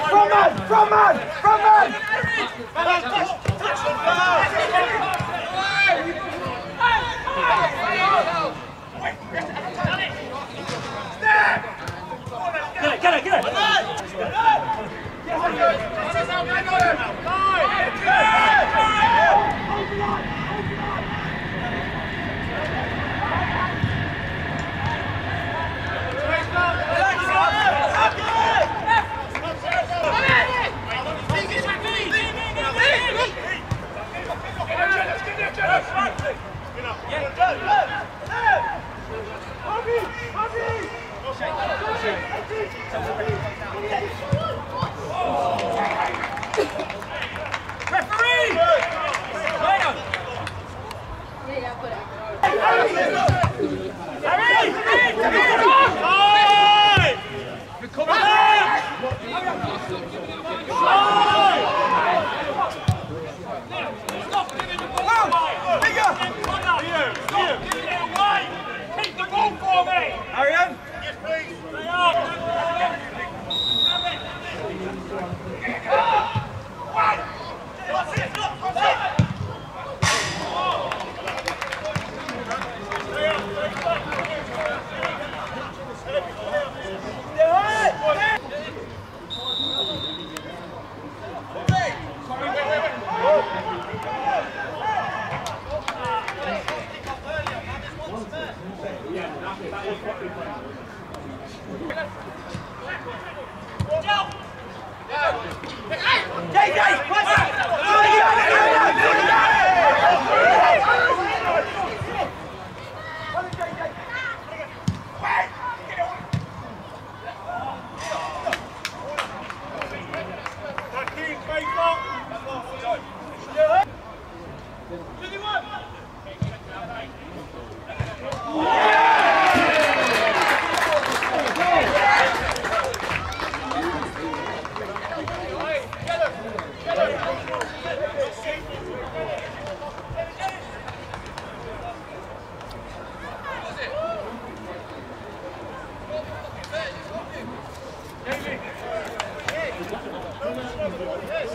Front man! Front man! Front man! Front man! Referee! Later. Keep Jay, Jay, what's up? Yes,